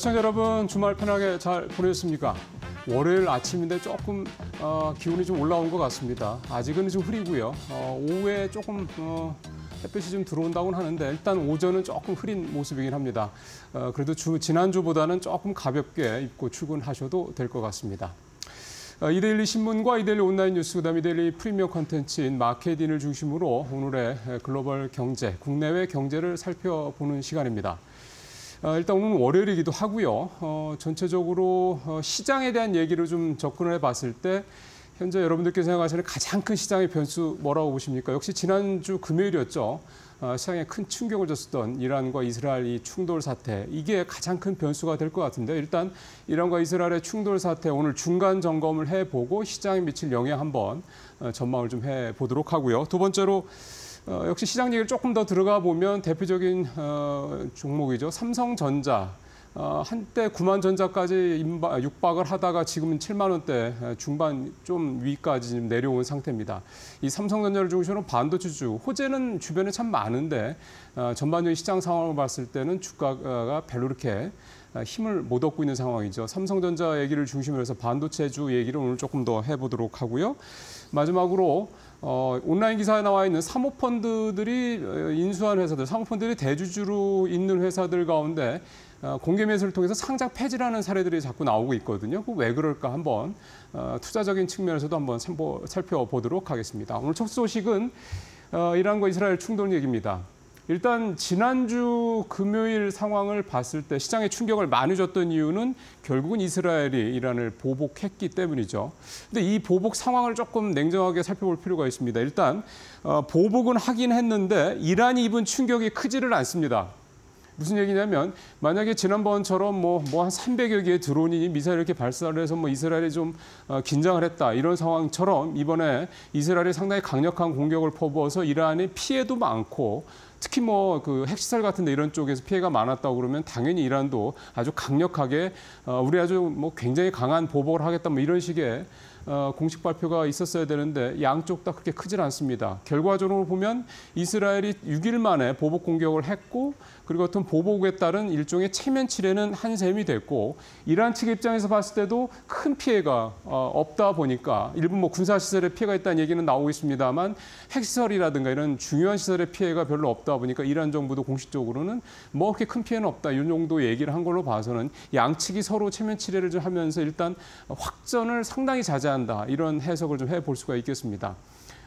시청자 여러분 주말 편하게 잘 보내셨습니까? 월요일 아침인데 조금 어, 기온이 좀 올라온 것 같습니다. 아직은 좀 흐리고요. 어, 오후에 조금 어, 햇빛이 좀 들어온다고는 하는데 일단 오전은 조금 흐린 모습이긴 합니다. 어, 그래도 주, 지난주보다는 조금 가볍게 입고 출근하셔도 될 것 같습니다. 어, 이데일리 신문과 이데일리 온라인 뉴스, 그다음 이데일리 프리미어 컨텐츠인 마켓인을 중심으로 오늘의 글로벌 경제, 국내외 경제를 살펴보는 시간입니다. 어, 일단 오늘 월요일이기도 하고요. 어, 전체적으로 어, 시장에 대한 얘기를 좀 접근을 해봤을 때 현재 여러분들께서 생각하시는 가장 큰 시장의 변수 뭐라고 보십니까? 역시 지난주 금요일이었죠. 어, 시장에 큰 충격을 줬었던 이란과 이스라엘 이 충돌 사태 이게 가장 큰 변수가 될 것 같은데 일단 이란과 이스라엘의 충돌 사태 오늘 중간 점검을 해보고 시장에 미칠 영향 한번 어, 전망을 좀 해보도록 하고요. 두 번째로 어, 역시 시장 얘기를 조금 더 들어가 보면 대표적인 어, 종목이죠. 삼성전자. 어, 한때 9만 전자까지 임박, 육박을 하다가 지금은 7만 원대 중반 좀 위까지 내려온 상태입니다. 이 삼성전자를 중심으로 반도체주 호재는 주변에 참 많은데 어, 전반적인 시장 상황을 봤을 때는 주가가 별로 이렇게 힘을 못 얻고 있는 상황이죠. 삼성전자 얘기를 중심으로 해서 반도체주 얘기를 오늘 조금 더 해보도록 하고요. 마지막으로 어, 온라인 기사에 나와 있는 사모펀드들이 어, 인수한 회사들, 사모펀드들이 대주주로 있는 회사들 가운데 어, 공개 매수를 통해서 상장 폐지라는 사례들이 자꾸 나오고 있거든요. 왜 그럴까 한번 어, 투자적인 측면에서도 한번 살펴보도록 하겠습니다. 오늘 첫 소식은 어, 이란과 이스라엘 충돌 얘기입니다. 일단 지난주 금요일 상황을 봤을 때 시장에 충격을 많이 줬던 이유는 결국은 이스라엘이 이란을 보복했기 때문이죠. 근데 이 보복 상황을 조금 냉정하게 살펴볼 필요가 있습니다. 일단 어, 보복은 하긴 했는데 이란이 입은 충격이 크지를 않습니다. 무슨 얘기냐면 만약에 지난번처럼 뭐 뭐 한 300여 개의 드론이 미사일 이렇게 발사를 해서 뭐 이스라엘이 좀 어, 긴장을 했다 이런 상황처럼 이번에 이스라엘이 상당히 강력한 공격을 퍼부어서 이란의 피해도 많고 특히 뭐 그 핵시설 같은 데 이런 쪽에서 피해가 많았다고 그러면 당연히 이란도 아주 강력하게 어, 우리 아주 뭐 굉장히 강한 보복을 하겠다 뭐 이런 식의 어, 공식 발표가 있었어야 되는데 양쪽 다 그렇게 크질 않습니다. 결과적으로 보면 이스라엘이 6일 만에 보복 공격을 했고 그리고 어떤 보복에 따른 일종의 체면 치레는 한 셈이 됐고 이란 측 입장에서 봤을 때도 큰 피해가 어, 없다 보니까 일부 뭐 군사 시설에 피해가 있다는 얘기는 나오고 있습니다만 핵시설이라든가 이런 중요한 시설에 피해가 별로 없다 보니까 이란 정부도 공식적으로는 뭐 그렇게 큰 피해는 없다 이 정도 얘기를 한 걸로 봐서는 양측이 서로 체면 치레를 좀 하면서 일단 확전을 상당히 자제한다 이런 해석을 좀 해볼 수가 있겠습니다.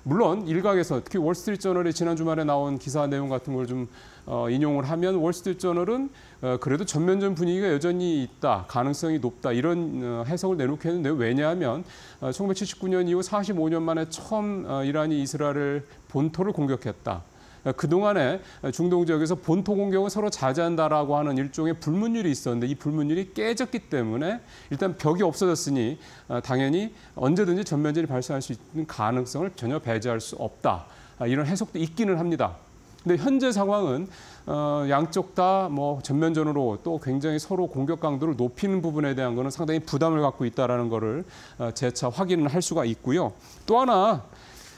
물론 일각에서 특히 월스트리트저널이 지난 주말에 나온 기사 내용 같은 걸좀 어, 인용을 하면 월스트리트저널은 어, 그래도 전면전 분위기가 여전히 있다, 가능성이 높다 이런 어, 해석을 내놓게 했는데 왜냐하면 어, 1979년 이후 45년 만에 처음 어, 이란이 이스라엘을 본토를 공격했다. 그동안에 중동 지역에서 본토 공격을 서로 자제한다라고 하는 일종의 불문율이 있었는데 이 불문율이 깨졌기 때문에 일단 벽이 없어졌으니 어, 당연히 언제든지 전면전이 발생할 수 있는 가능성을 전혀 배제할 수 없다. 아, 이런 해석도 있기는 합니다. 근데 현재 상황은 어, 양쪽 다 뭐 전면전으로 또 굉장히 서로 공격 강도를 높이는 부분에 대한 거는 상당히 부담을 갖고 있다라는 거를 어, 재차 확인을 할 수가 있고요. 또 하나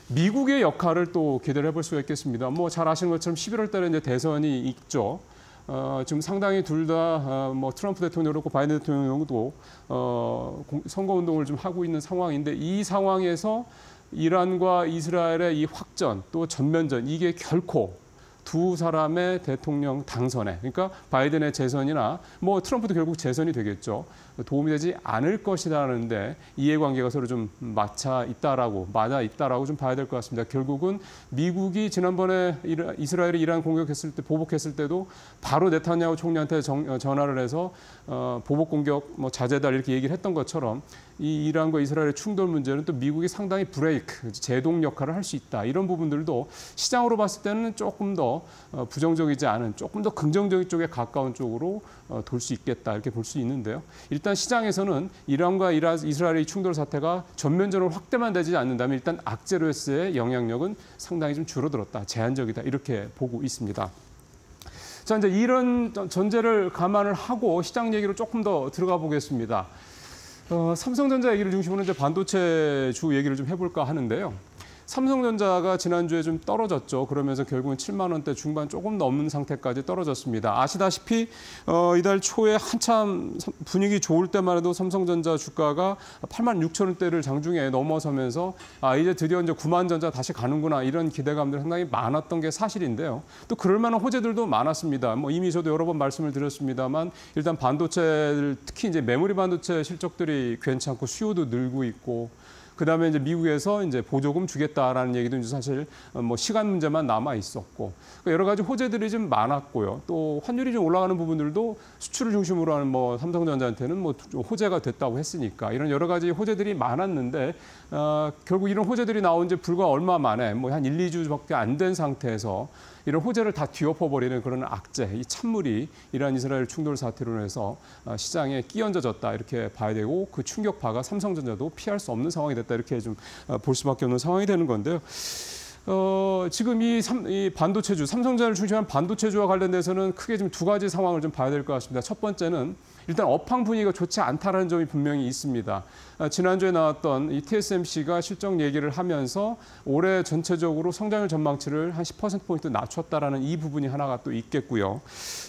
미국의 역할을 또 기대를 해볼 수가 있겠습니다. 뭐 잘 아시는 것처럼 11월 달에 이제 대선이 있죠. 어, 지금 상당히 둘 다뭐 어, 트럼프 대통령도 그렇고 바이든 대통령도 어, 선거 운동을 좀 하고 있는 상황인데 이 상황에서 이란과 이스라엘의 이 확전 또 전면전 이게 결코 두 사람의 대통령 당선에 그러니까 바이든의 재선이나 뭐 트럼프도 결국 재선이 되겠죠. 도움이 되지 않을 것이라는데 이해관계가 서로 좀 맞차 있다라고 맞아 있다라고 좀 봐야 될 것 같습니다. 결국은 미국이 지난번에 이스라엘이 이란 공격했을 때 보복했을 때도 바로 네타냐후 총리한테 정, 어, 전화를 해서 어, 보복 공격 뭐 자제다 이렇게 얘기를 했던 것처럼 이 이란과 이스라엘의 충돌 문제는 또 미국이 상당히 브레이크 제동 역할을 할 수 있다 이런 부분들도 시장으로 봤을 때는 조금 더 어, 부정적이지 않은 조금 더 긍정적인 쪽에 가까운 쪽으로 어, 돌수 있겠다 이렇게 볼 수 있는데요. 일단 시장에서는 이란과 이스라엘의 충돌 사태가 전면적으로 확대만 되지 않는다면 일단 악재로서의 영향력은 상당히 좀 줄어들었다, 제한적이다 이렇게 보고 있습니다. 자 이제 이런 전제를 감안을 하고 시장 얘기로 조금 더 들어가 보겠습니다. 어, 삼성전자 얘기를 중심으로 이제 반도체 주 얘기를 좀 해볼까 하는데요. 삼성전자가 지난주에 좀 떨어졌죠. 그러면서 결국은 7만 원대 중반 조금 넘는 상태까지 떨어졌습니다. 아시다시피 어, 이달 초에 한참 분위기 좋을 때만 해도 삼성전자 주가가 8만 6천 원대를 장중에 넘어서면서 아 이제 드디어 이제 9만 전자 다시 가는구나 이런 기대감들 상당히 많았던 게 사실인데요. 또 그럴 만한 호재들도 많았습니다. 뭐 이미 저도 여러 번 말씀을 드렸습니다만 일단 반도체 특히 이제 메모리 반도체 실적들이 괜찮고 수요도 늘고 있고 그 다음에 이제 미국에서 이제 보조금 주겠다라는 얘기도 이제 사실 뭐 시간 문제만 남아 있었고 그러니까 여러 가지 호재들이 좀 많았고요. 또 환율이 좀 올라가는 부분들도 수출을 중심으로 하는 뭐 삼성전자한테는 뭐 호재가 됐다고 했으니까 이런 여러 가지 호재들이 많았는데 어, 결국 이런 호재들이 나온 지 불과 얼마 만에 뭐 한 1, 2주밖에 안 된 상태에서 이런 호재를 다 뒤엎어버리는 그런 악재, 이 찬물이 이란 이스라엘 충돌 사태로 인해서 어, 시장에 끼얹어졌다 이렇게 봐야 되고 그 충격파가 삼성전자도 피할 수 없는 상황이 됐다 이렇게 좀볼 어, 수밖에 없는 상황이 되는 건데요. 어, 지금 이, 삼, 이 반도체주, 삼성전자를 중심한 반도체주와 관련돼서는 크게 좀두 가지 상황을 좀 봐야 될 것 같습니다. 첫 번째는 일단 업황 분위기가 좋지 않다는 점이 분명히 있습니다. 아, 지난주에 나왔던 이 TSMC가 실적 얘기를 하면서 올해 전체적으로 성장률 전망치를 한 10%포인트 낮췄다라는 이 부분이 하나가 또 있겠고요.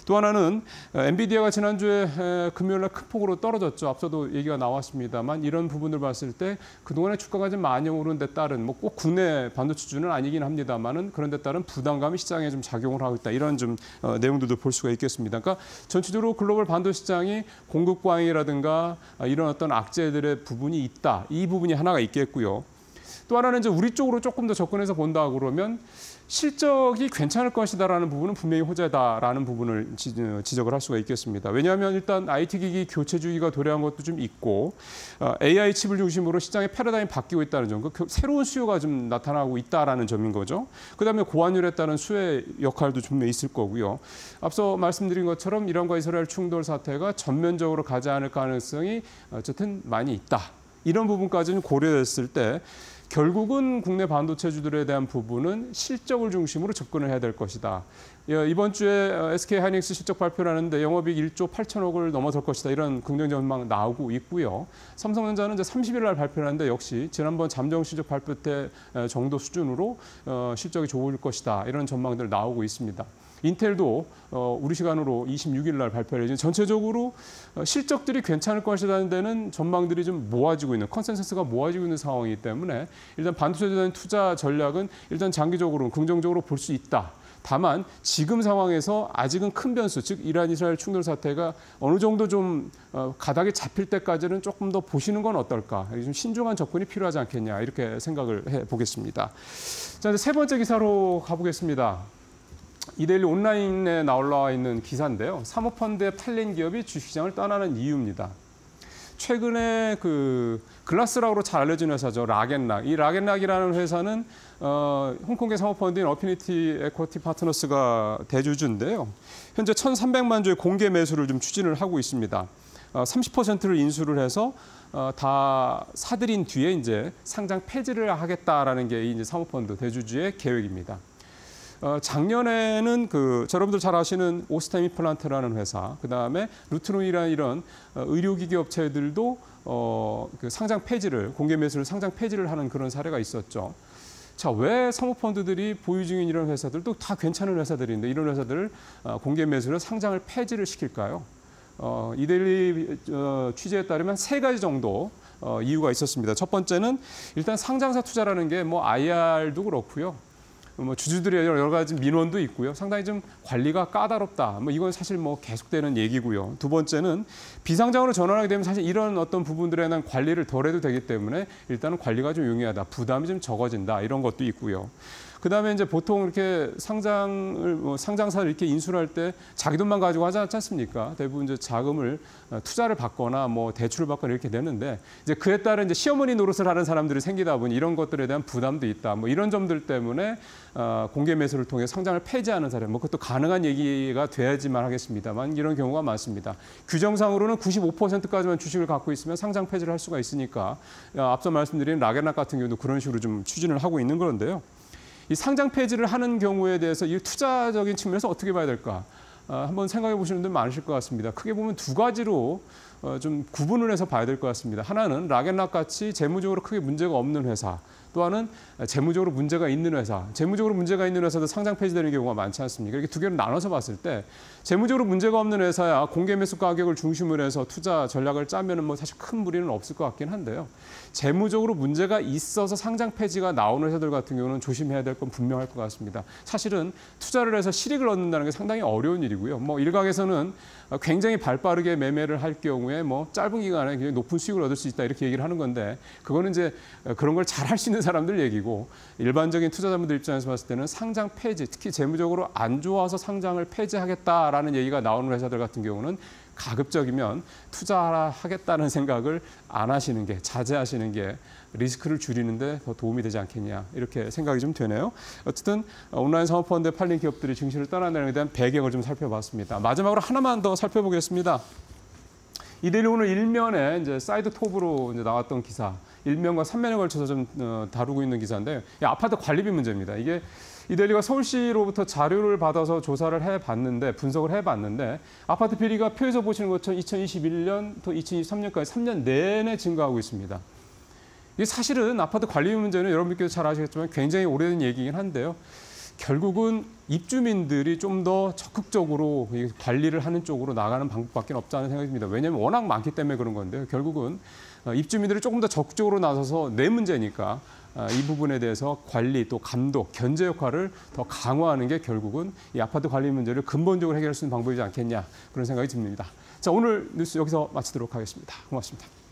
또 하나는 어, 엔비디아가 지난주에 금요일 날 큰 폭으로 떨어졌죠. 앞서도 얘기가 나왔습니다만 이런 부분을 봤을 때 그동안에 주가가 좀 많이 오른 데 따른 뭐 꼭 국내 반도체주는 아니긴 합니다만은 그런 데 따른 부담감이 시장에 좀 작용을 하고 있다. 이런 좀 어, 내용들도 볼 수가 있겠습니다. 그러니까 전체적으로 글로벌 반도 시장이 공급 과잉이라든가 아, 이런 어떤 악재들의 부분이 있다. 이 부분이 하나가 있겠고요. 또 하나는 이제 우리 쪽으로 조금 더 접근해서 본다 그러면 실적이 괜찮을 것이다라는 부분은 분명히 호재다라는 부분을 지적을 할 수가 있겠습니다. 왜냐하면 일단 IT 기기 교체 주기가 도래한 것도 좀 있고 AI 어, 칩을 중심으로 시장의 패러다임이 바뀌고 있다는 점, 그 새로운 수요가 좀 나타나고 있다라는 점인 거죠. 그다음에 고환율에 따른 수혜 역할도 분명히 있을 거고요. 앞서 말씀드린 것처럼 이란과 이스라엘 충돌 사태가 전면적으로 가지 않을 가능성이 어쨌든 많이 있다. 이런 부분까지는 고려했을 때 결국은 국내 반도체주들에 대한 부분은 실적을 중심으로 접근을 해야 될 것이다. 예, 이번 주에 SK 하이닉스 실적 발표를 하는데 영업이익 1조 8천억을 넘어설 것이다. 이런 긍정 전망 나오고 있고요. 삼성전자는 이제 30일 날 발표를 하는데 역시 지난번 잠정 실적 발표 때 정도 수준으로 어, 실적이 좋을 것이다. 이런 전망들 나오고 있습니다. 인텔도 어, 우리 시간으로 26일 날 발표를 해요. 전체적으로 어, 실적들이 괜찮을 것이라는 데는 전망들이 좀 모아지고 있는 컨센서스가 모아지고 있는 상황이기 때문에 일단 반도체에 대한 투자 전략은 일단 장기적으로 긍정적으로 볼 수 있다. 다만 지금 상황에서 아직은 큰 변수, 즉 이란 이스라엘 충돌 사태가 어느 정도 좀 어, 가닥이 잡힐 때까지는 조금 더 보시는 건 어떨까? 좀 신중한 접근이 필요하지 않겠냐 이렇게 생각을 해 보겠습니다. 자, 이제 세 번째 기사로 가보겠습니다. 이데일리 온라인에 나올라 있는 기사인데요. 사모펀드에 팔린 기업이 주식시장을 떠나는 이유입니다. 최근에 그 글라스락으로 잘 알려진 회사죠. 락앤락. 이 락앤락이라는 회사는 어, 홍콩의 사모펀드인 어피니티 에쿼티 파트너스가 대주주인데요. 현재 1,300만 주의 공개 매수를 좀 추진을 하고 있습니다. 어, 30%를 인수를 해서 어, 다 사들인 뒤에 이제 상장 폐지를 하겠다라는 게 이제 사모펀드 대주주의 계획입니다. 어, 작년에는 그 여러분들 잘 아시는 오스템 임플란트라는 회사, 그 다음에 루트로닉이라는 이런 어, 의료기기 업체들도 어, 그 상장 폐지를 공개 매수를 상장 폐지를 하는 그런 사례가 있었죠. 자, 왜 사모펀드들이 보유 중인 이런 회사들도 다 괜찮은 회사들인데 이런 회사들을 어, 공개 매수를 상장을 폐지를 시킬까요? 어, 이데일리 어, 취재에 따르면 세 가지 정도 어, 이유가 있었습니다. 첫 번째는 일단 상장사 투자라는 게 뭐 IR도 그렇고요. 뭐 주주들의 여러 가지 민원도 있고요. 상당히 좀 관리가 까다롭다. 뭐 이건 사실 뭐 계속되는 얘기고요. 두 번째는 비상장으로 전환하게 되면 사실 이런 어떤 부분들에 대한 관리를 덜 해도 되기 때문에 일단은 관리가 좀 용이하다. 부담이 좀 적어진다. 이런 것도 있고요. 그다음에 이제 보통 이렇게 상장을 뭐 상장사를 이렇게 인수를 할 때 자기 돈만 가지고 하지 않습니까? 대부분 이제 자금을 어, 투자를 받거나 뭐 대출을 받거나 이렇게 되는데 이제 그에 따른 이제 시어머니 노릇을 하는 사람들이 생기다 보니 이런 것들에 대한 부담도 있다. 뭐 이런 점들 때문에 어, 공개 매수를 통해 상장을 폐지하는 사례, 뭐 그것도 가능한 얘기가 돼야지만 하겠습니다만 이런 경우가 많습니다. 규정상으로는 95%까지만 주식을 갖고 있으면 상장 폐지를 할 수가 있으니까 어, 앞서 말씀드린 라게나 같은 경우도 그런 식으로 좀 추진을 하고 있는 그런데요. 이 상장 폐지를 하는 경우에 대해서 이 투자적인 측면에서 어떻게 봐야 될까? 어, 한번 생각해 보시는 분들 많으실 것 같습니다. 크게 보면 두 가지로 어, 좀 구분을 해서 봐야 될 것 같습니다. 하나는 락앤락 같이 재무적으로 크게 문제가 없는 회사. 또 하나는 재무적으로 문제가 있는 회사. 재무적으로 문제가 있는 회사도 상장 폐지되는 경우가 많지 않습니까? 이렇게 두 개를 나눠서 봤을 때 재무적으로 문제가 없는 회사야 공개 매수 가격을 중심으로 해서 투자 전략을 짜면 은 뭐 사실 큰 무리는 없을 것 같긴 한데요. 재무적으로 문제가 있어서 상장 폐지가 나오는 회사들 같은 경우는 조심해야 될 건 분명할 것 같습니다. 사실은 투자를 해서 실익을 얻는다는 게 상당히 어려운 일이고요. 뭐 일각에서는 굉장히 발빠르게 매매를 할 경우에 뭐 짧은 기간에 굉장히 높은 수익을 얻을 수 있다 이렇게 얘기를 하는 건데 그거는 이제 그런 걸 잘 할 수 있는 사람들 얘기고 일반적인 투자자분들 입장에서 봤을 때는 상장 폐지 특히 재무적으로 안 좋아서 상장을 폐지하겠다라는 얘기가 나오는 회사들 같은 경우는 가급적이면 투자하겠다는 생각을 안 하시는 게 자제하시는 게 리스크를 줄이는데 더 도움이 되지 않겠냐 이렇게 생각이 좀 되네요. 어쨌든 온라인 사모펀드에 팔린 기업들이 증시를 떠나는 데 대한 배경을 좀 살펴봤습니다. 마지막으로 하나만 더 살펴보겠습니다. 이데일리 오늘 일면에 이제 사이드 톱으로 이제 나왔던 기사, 일면과 삼면에 걸쳐서 좀 어, 다루고 있는 기사인데 이 아파트 관리비 문제입니다. 이게 이데일리가 서울시로부터 자료를 받아서 조사를 해봤는데 분석을 해봤는데 아파트 비리가 표에서 보시는 것처럼 2021년 또 2023년까지 3년 내내 증가하고 있습니다. 이게 사실은 아파트 관리비 문제는 여러분께서 잘 아시겠지만 굉장히 오래된 얘기긴 한데요. 결국은 입주민들이 좀 더 적극적으로 관리를 하는 쪽으로 나가는 방법밖에 없다는 생각이 듭니다. 왜냐하면 워낙 많기 때문에 그런 건데요. 결국은 어, 입주민들이 조금 더 적극적으로 나서서 내 문제니까 어, 이 부분에 대해서 관리 또 감독, 견제 역할을 더 강화하는 게 결국은 이 아파트 관리 문제를 근본적으로 해결할 수 있는 방법이지 않겠냐 그런 생각이 듭니다. 자 오늘 뉴스 여기서 마치도록 하겠습니다. 고맙습니다.